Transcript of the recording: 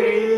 Three.